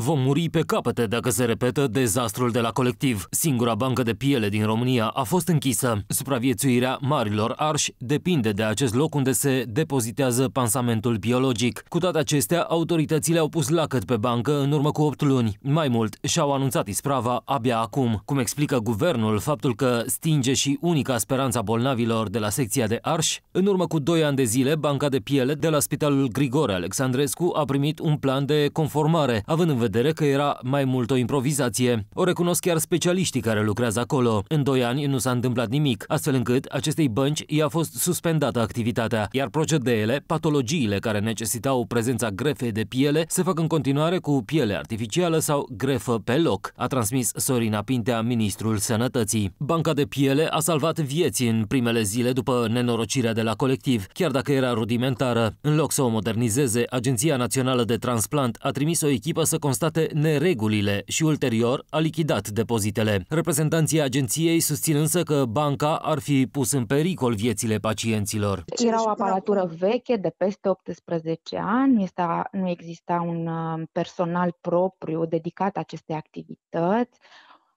Vom muri pe capete dacă se repetă dezastrul de la colectiv. Singura bancă de piele din România a fost închisă. Supraviețuirea marilor arși depinde de acest loc unde se depozitează pansamentul biologic. Cu toate acestea, autoritățile au pus lacăt pe bancă în urmă cu 8 luni. Mai mult, și-au anunțat isprava abia acum. Cum explică guvernul faptul că stinge și unica speranța bolnavilor de la secția de arși, în urmă cu 2 ani de zile, banca de piele de la Spitalul Grigore Alexandrescu a primit un plan de conformare, având în vedere că era mai mult o improvizație. O recunosc chiar specialiștii care lucrează acolo. În doi ani nu s-a întâmplat nimic, astfel încât acestei bănci i-a fost suspendată activitatea, iar procedeele, patologiile care necesitau prezența grefei de piele, se fac în continuare cu piele artificială sau grefă pe loc, a transmis Sorina Pintea, ministrul Sănătății. Banca de piele a salvat vieți în primele zile după nenorocirea de la colectiv, chiar dacă era rudimentară. În loc să o modernizeze, Agenția Națională de Transplant a trimis o echipă să constate neregulile și ulterior a lichidat depozitele. Reprezentanții agenției susțin însă că banca ar fi pus în pericol viețile pacienților. Era o aparatură veche de peste 18 ani, este, nu exista un uh, personal propriu dedicat acestei activități,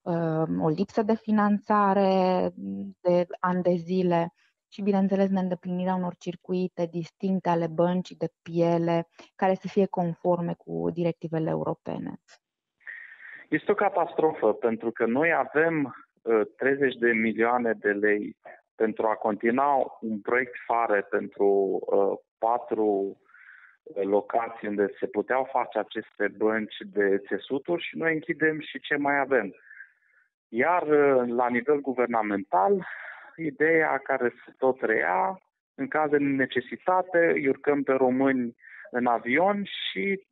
uh, o lipsă de finanțare de ani de zile și, bineînțeles, neîndeplinirea unor circuite distincte ale băncii de piele, care să fie conforme cu directivele europene. Este o catastrofă, pentru că noi avem 30 uh, de milioane de lei pentru a continua un proiect fare pentru uh, patru uh, locații unde se puteau face aceste bănci de țesuturi și noi închidem și ce mai avem. Iar la nivel guvernamental ideea care se tot reia, în caz de necesitate, îi urcăm pe români în avion și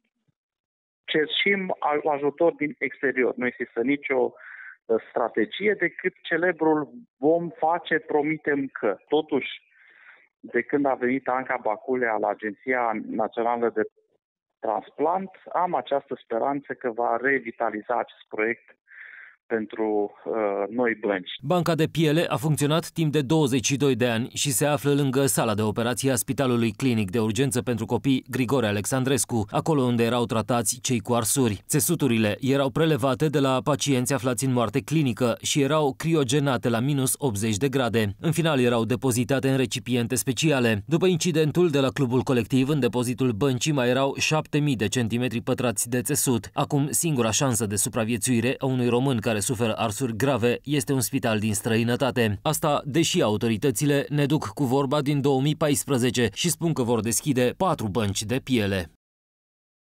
cerșim ajutor din exterior. Nu există nicio uh, strategie decât celebrul vom face, promitem că. Totuși, de când a venit Anca Baculea la Agenția Națională de Transplant, am această speranță că va revitaliza acest proiect pentru uh, noi bănci. Banca de piele a funcționat timp de 22 de ani și se află lângă sala de operație a Spitalului Clinic de Urgență pentru Copii Grigore Alexandrescu, acolo unde erau tratați cei cu arsuri. Țesuturile erau prelevate de la pacienți aflați în moarte clinică și erau criogenate la minus 80 de grade. În final erau depozitate în recipiente speciale. După incidentul de la clubul colectiv, în depozitul băncii mai erau 7000 de centimetri pătrați de țesut. Acum, singura șansă de supraviețuire a unui român care care suferă arsuri grave este un spital din străinătate. Asta deși autoritățile ne duc cu vorba din 2014 și spun că vor deschide patru bănci de piele.